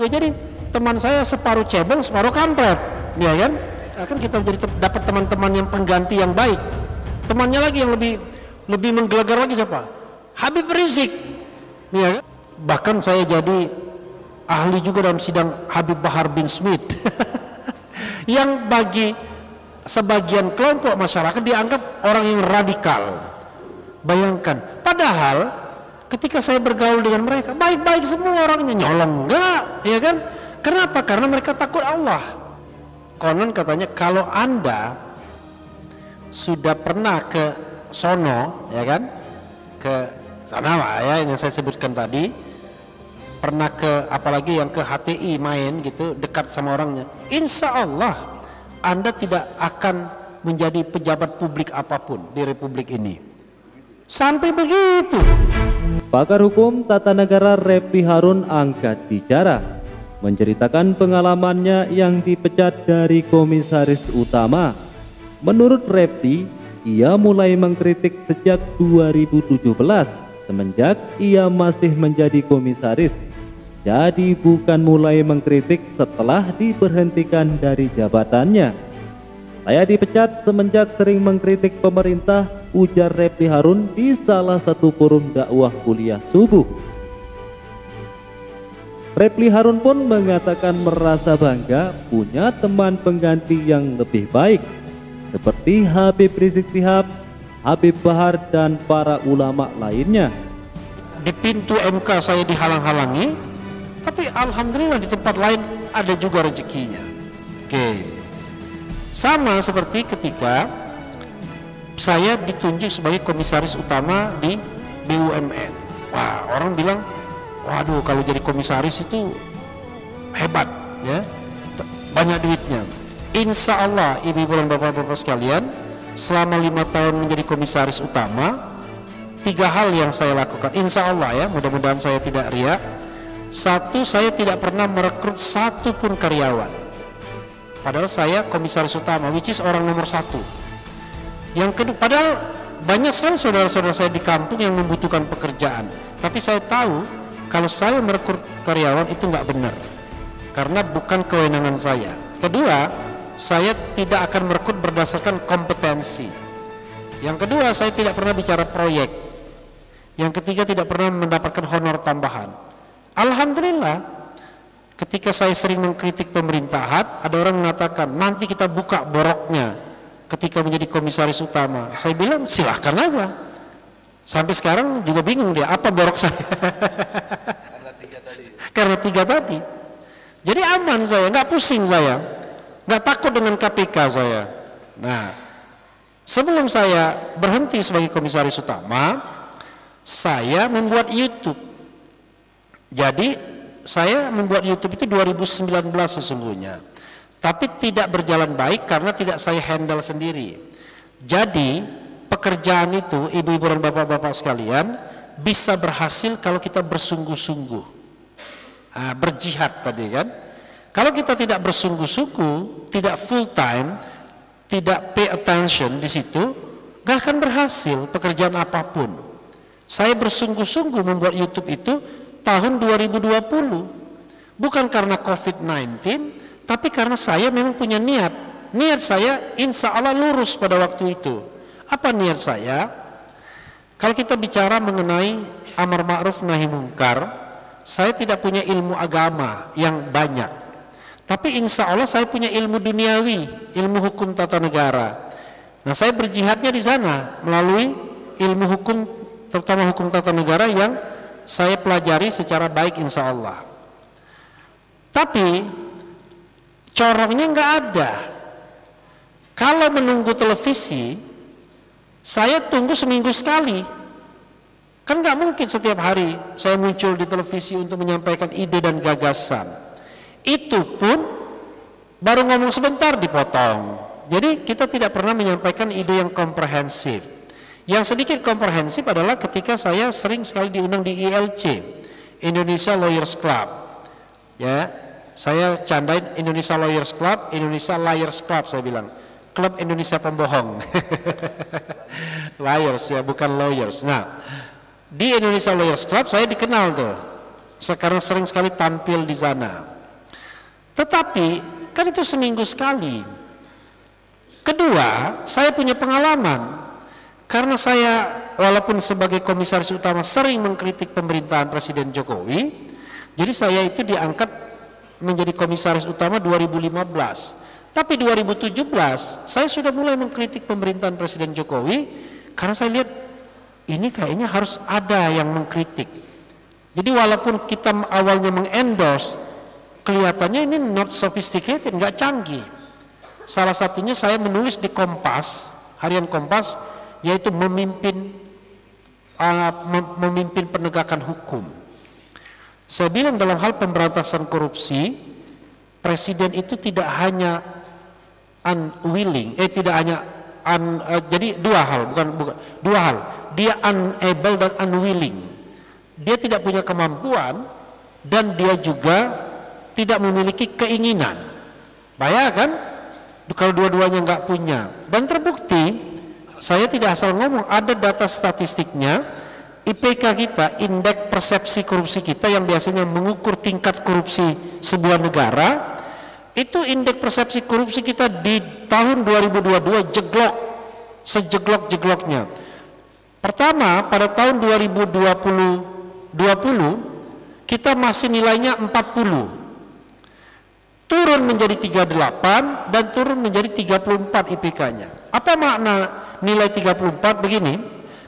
Jadi teman saya separuh cebong, separuh kampret, ya kan? Akan kita jadi dapat teman-teman yang pengganti yang baik. Temannya lagi yang lebih lebih menggelegar lagi siapa? Habib Rizik, ya kan? Bahkan saya jadi ahli juga dalam sidang Habib Bahar bin Smith, yang bagi sebagian kelompok masyarakat dianggap orang yang radikal. Bayangkan, padahal ketika saya bergaul dengan mereka baik-baik semua orangnya nyolong enggak, ya kan? Kenapa? Karena mereka takut Allah. Konon katanya kalau anda sudah pernah ke sono, ya kan? Ke sana lah ya yang saya sebutkan tadi, pernah ke apalagi yang ke HTI main gitu dekat sama orangnya, insya Allah anda tidak akan menjadi pejabat publik apa pun di republik ini. Sampai begitu. Pakar hukum tata negara Repli Harun angkat bicara menceritakan pengalamannya yang dipecat dari komisaris utama. Menurut Repli, ia mulai mengkritik sejak 2017 semenjak ia masih menjadi komisaris jadi bukan mulai mengkritik setelah diberhentikan dari jabatannya. Saya dipecat semenjak sering mengkritik pemerintah, ujar Repli Harun di salah satu forum dakwah kuliah subuh. Repli Harun pun mengatakan merasa bangga punya teman pengganti yang lebih baik, seperti Habib Rizik Sihab, Habib Bahar, dan para ulama lainnya. Di pintu MK saya dihalang-halangi, tapi alhamdulillah di tempat lain ada juga rezekinya oke sama seperti ketika saya ditunjuk sebagai komisaris utama di BUMN wah orang bilang waduh kalau jadi komisaris itu hebat ya. Banyak duitnya. Insya Allah ibu-ibu dan bapak-bapak sekalian selama lima tahun menjadi komisaris utama tiga hal yang saya lakukan. Insya Allah ya mudah-mudahan saya tidak riak. Satu, saya tidak pernah merekrut satu pun karyawan. Padahal saya komisaris utama, which is orang nomor satu. Yang kedua, padahal banyak sekali saudara-saudara saya di kampung yang membutuhkan pekerjaan. Tapi saya tahu kalau saya merekrut karyawan itu nggak benar. Karena bukan kewenangan saya. Kedua, saya tidak akan merekrut berdasarkan kompetensi. Yang kedua, saya tidak pernah bicara proyek. Yang ketiga, tidak pernah mendapatkan honor tambahan. Alhamdulillah ketika saya sering mengkritik pemerintahan ada orang mengatakan nanti kita buka boroknya ketika menjadi komisaris utama saya bilang silahkan aja. Sampai sekarang juga bingung dia apa borok saya? Karena tiga tadi. Karena tiga tadi. Jadi aman saya nggak pusing saya. Nggak takut dengan KPK saya. Nah sebelum saya berhenti sebagai komisaris utama saya membuat YouTube. Jadi saya membuat YouTube itu 2019 sesungguhnya. Tapi tidak berjalan baik karena tidak saya handle sendiri. Jadi pekerjaan itu ibu-ibu dan bapak-bapak sekalian bisa berhasil kalau kita bersungguh-sungguh. Nah, berjihad tadi kan. Kalau kita tidak bersungguh-sungguh, tidak full time, tidak pay attention di situ, gak akan berhasil pekerjaan apa pun. Saya bersungguh-sungguh membuat YouTube itu tahun 2020 bukan karena COVID-19 tapi karena saya memang punya niat. Niat saya insya Allah lurus pada waktu itu. Apa niat saya? Kalau kita bicara mengenai amar ma'ruf nahi mungkar saya tidak punya ilmu agama yang banyak. Tapi insya Allah saya punya ilmu duniawi ilmu hukum tata negara. Nah saya berjihadnya di sana melalui ilmu hukum terutama hukum tata negara yang saya pelajari secara baik insya Allah. Tapi corongnya nggak ada. Kalau menunggu televisi saya tunggu seminggu sekali. Kan nggak mungkin setiap hari saya muncul di televisi untuk menyampaikan ide dan gagasan. Itu pun baru ngomong sebentar dipotong. Jadi kita tidak pernah menyampaikan ide yang komprehensif. Yang sedikit komprehensif adalah ketika saya sering sekali diundang di ILC, Indonesia Lawyers Club. Ya, saya candain Indonesia Lawyers Club, Indonesia Liars Club saya bilang. Klub Indonesia pembohong. Liars ya, bukan lawyers. Nah, di Indonesia Lawyers Club saya dikenal tuh. sekarang sering sekali tampil di sana. Tetapi kan itu seminggu sekali. Kedua, saya punya pengalaman karena saya walaupun sebagai komisaris utama sering mengkritik pemerintahan Presiden Jokowi, jadi saya itu diangkat menjadi komisaris utama 2015. Tapi 2017 saya sudah mulai mengkritik pemerintahan Presiden Jokowi karena saya lihat ini kayaknya harus ada yang mengkritik. Jadi walaupun kita awalnya mengendorse, kelihatannya ini not sophisticated, nggak canggih. Salah satunya saya menulis di Kompas, harian Kompas, yaitu memimpin uh, memimpin penegakan hukum. Saya bilang dalam hal pemberantasan korupsi, presiden itu tidak hanya unwilling eh tidak hanya un, uh, jadi dua hal bukan bukan dua hal. Dia unable dan unwilling. Dia tidak punya kemampuan dan dia juga tidak memiliki keinginan. Bayangkan kalau dua-duanya nggak punya. Dan terbukti saya tidak asal ngomong ada data statistiknya IPK kita indeks persepsi korupsi kita yang biasanya mengukur tingkat korupsi sebuah negara itu indeks persepsi korupsi kita di tahun 2022 jeglok sejeglok-jegloknya. Pertama pada tahun 2020 20 kita masih nilainya 40 turun menjadi 38 dan turun menjadi 34 IPK-nya apa makna nilai 34 begini?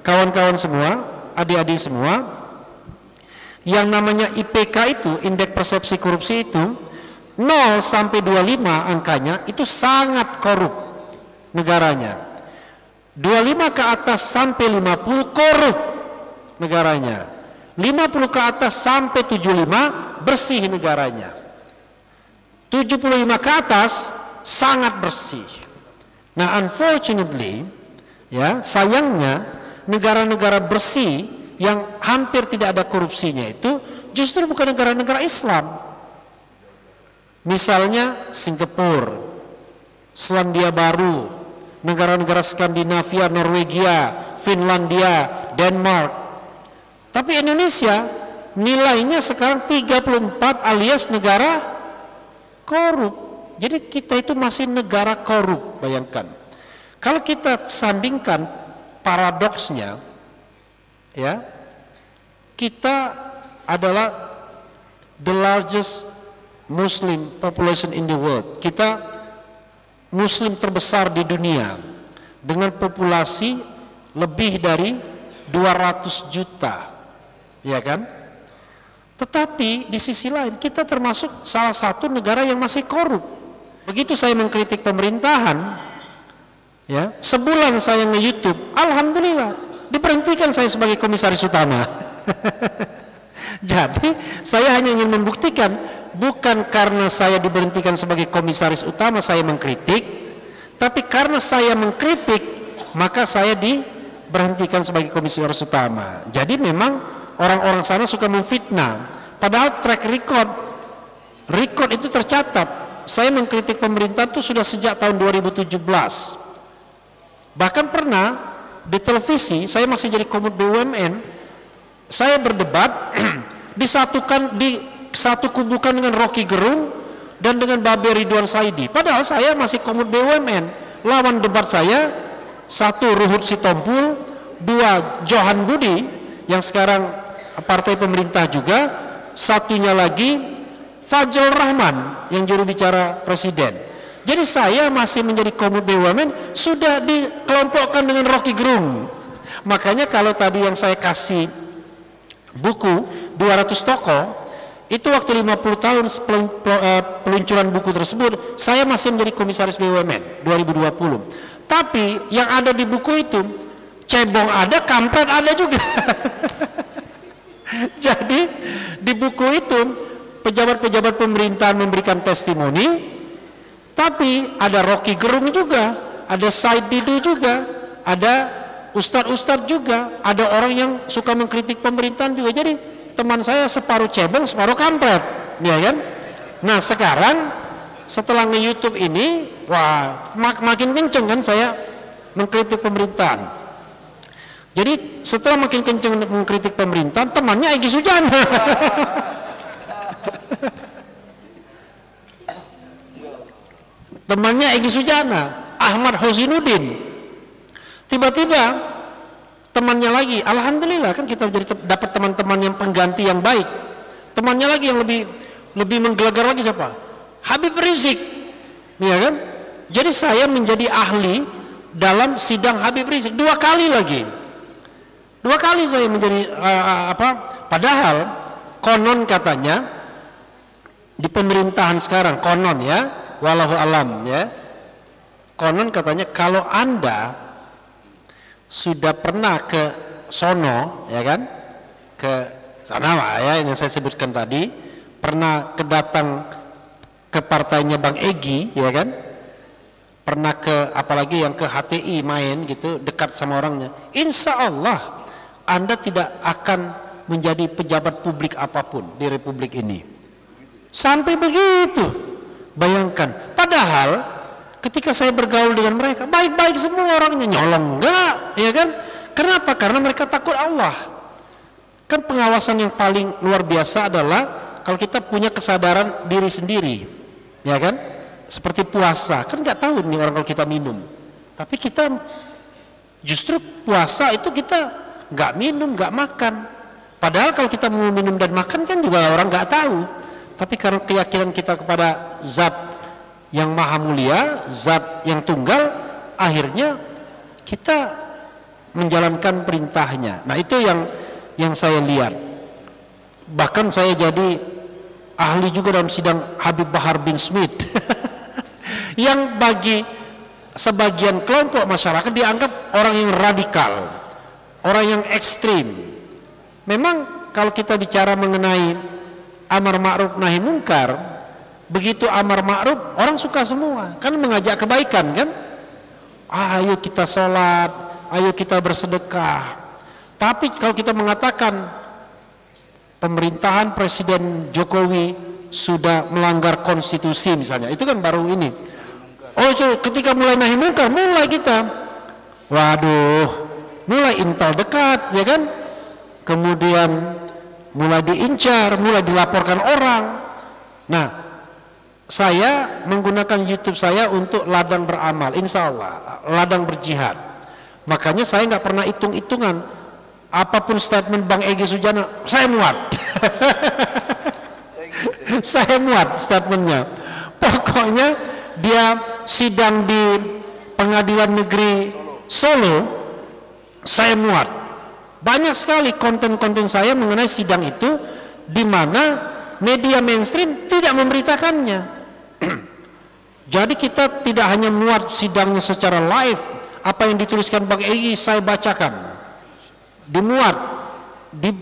Kawan-kawan semua adik-adik semua yang namanya IPK itu indeks persepsi korupsi itu 0 sampai 25 angkanya itu sangat korup negaranya. 25 ke atas sampai 50 korup negaranya. 50 ke atas sampai 75 bersih negaranya. 75 ke atas sangat bersih. Nah unfortunately ya sayangnya negara-negara bersih yang hampir tidak ada korupsinya itu justru bukan negara-negara Islam Misalnya Singapura, Selandia Baru, negara-negara Skandinavia, Norwegia, Finlandia, Denmark. Tapi Indonesia nilainya sekarang 34 alias negara korup. Jadi kita itu masih negara korup, bayangkan. Kalau kita sandingkan paradoksnya, ya, kita adalah the largest Muslim population in the world. Kita Muslim terbesar di dunia dengan populasi lebih dari 200 juta, ya kan? Tetapi di sisi lain kita termasuk salah satu negara yang masih korup. Begitu saya mengkritik pemerintahan, ya sebulan saya nge YouTube, alhamdulillah diberhentikan saya sebagai komisaris utama. Jadi saya hanya ingin membuktikan bukan karena saya diberhentikan sebagai komisaris utama saya mengkritik, tapi karena saya mengkritik maka saya diberhentikan sebagai komisaris utama. Jadi memang orang-orang sana suka memfitnah. Padahal track record record itu tercatat. Saya mengkritik pemerintah itu sudah sejak tahun 2017. Bahkan pernah di televisi saya masih jadi komut BUMN, saya berdebat disatukan di satu kubukan dengan Rocky Gerung dan dengan Babe Ridwan Saidi. Padahal saya masih komut BUMN. Lawan debat saya satu Ruhut Sitompul, dua Johan Budi yang sekarang partai pemerintah juga, satunya lagi Fajrul Rahman yang juru bicara presiden. Jadi saya masih menjadi komut BUMN sudah dikelompokkan dengan Rocky Gerung. Makanya kalau tadi yang saya kasih buku 200 tokoh itu waktu 50 tahun eh, peluncuran buku tersebut, saya masih menjadi komisaris BUMN 2020. Tapi yang ada di buku itu, cebong ada, kampret ada juga. Jadi di buku itu pejabat-pejabat pemerintahan memberikan testimoni, tapi ada Rocky Gerung juga, ada Said Didu juga, ada ustadz-ustadz juga, ada orang yang suka mengkritik pemerintahan juga. Jadi teman saya separuh cebong separuh kampret ya kan? Nah sekarang setelah nge YouTube ini wah mak makin kenceng kan saya mengkritik pemerintahan. Jadi setelah makin kenceng mengkritik pemerintahan temannya Egy Sujana temannya Egi Sujana Ahmad Hosinuddin. Tiba-tiba temannya lagi Alhamdulillah kan kita jadi dapat teman-teman yang pengganti yang baik. Temannya lagi yang lebih lebih menggelegar lagi siapa? Habib Rizik. Ya kan? Jadi saya menjadi ahli dalam sidang Habib Rizik dua kali lagi. Dua kali saya menjadi uh, apa? Padahal konon katanya di pemerintahan sekarang konon ya walau alam ya. Konon katanya kalau anda sudah pernah ke sono ya kan? Ke sana lah ya yang saya sebutkan tadi. Pernah kedatang ke partainya Bang Egi ya kan? Pernah ke apalagi yang ke HTI main gitu dekat sama orangnya. Insya Allah anda tidak akan menjadi pejabat publik apa pun di republik ini. Sampai begitu bayangkan. Padahal ketika saya bergaul dengan mereka baik-baik semua orangnya nyolong enggak ya kan? Kenapa? Karena mereka takut Allah. Kan pengawasan yang paling luar biasa adalah kalau kita punya kesadaran diri sendiri ya kan? Seperti puasa. Kan nggak tahu nih orang kalau kita minum. Tapi kita justru puasa itu kita nggak minum nggak makan. Padahal kalau kita mau minum dan makan kan juga orang nggak tahu tapi karena keyakinan kita kepada zat yang maha mulia zat yang tunggal akhirnya kita menjalankan perintahnya nah itu yang yang saya lihat bahkan saya jadi ahli juga dalam sidang Habib Bahar bin Smith yang bagi sebagian kelompok masyarakat dianggap orang yang radikal, orang yang ekstrim. Memang kalau kita bicara mengenai amar ma'ruf nahi mungkar, begitu amar ma'ruf orang suka semua, kan mengajak kebaikan kan? Ayo kita sholat, ayo kita bersedekah. Tapi kalau kita mengatakan pemerintahan Presiden Jokowi sudah melanggar konstitusi misalnya, itu kan baru ini Oh ketika mulai nahi mungkar mulai kita waduh mulai intel dekat ya kan kemudian mulai diincar mulai dilaporkan orang. Nah saya menggunakan YouTube saya untuk ladang beramal insya Allah ladang berjihad. Makanya saya nggak pernah hitung-hitungan apa pun statement Bang Egi Sujana saya muat. Saya muat statementnya. Pokoknya dia sidang di pengadilan negeri Solo saya muat banyak sekali konten-konten saya mengenai sidang itu di mana media mainstream tidak memberitakannya. Jadi kita tidak hanya muat sidangnya secara live apa yang dituliskan Bang Egi saya bacakan. Dimuat di,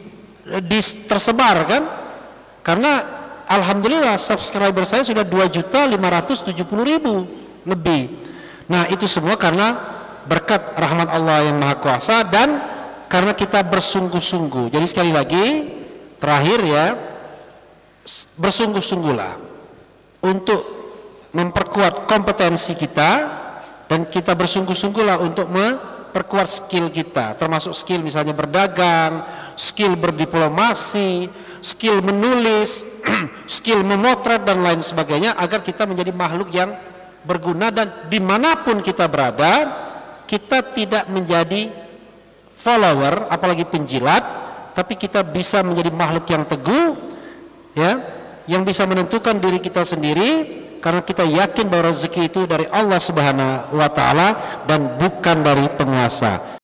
di tersebar kan? Karena Alhamdulillah subscriber saya sudah 2 juta 570 ribu lebih. Nah itu semua karena berkat rahmat Allah yang maha kuasa dan karena kita bersungguh-sungguh. Jadi sekali lagi terakhir ya bersungguh-sungguhlah untuk memperkuat kompetensi kita dan kita bersungguh-sungguhlah untuk memperkuat skill kita termasuk skill misalnya berdagang skill berdiplomasi skill menulis, skill memotret dan lain sebagainya agar kita menjadi makhluk yang berguna dan di mana pun kita berada kita tidak menjadi follower apalagi penjilat tapi kita bisa menjadi makhluk yang teguh ya yang bisa menentukan diri kita sendiri karena kita yakin bahwa rezeki itu dari Allah Subhanahu wa taala dan bukan dari penguasa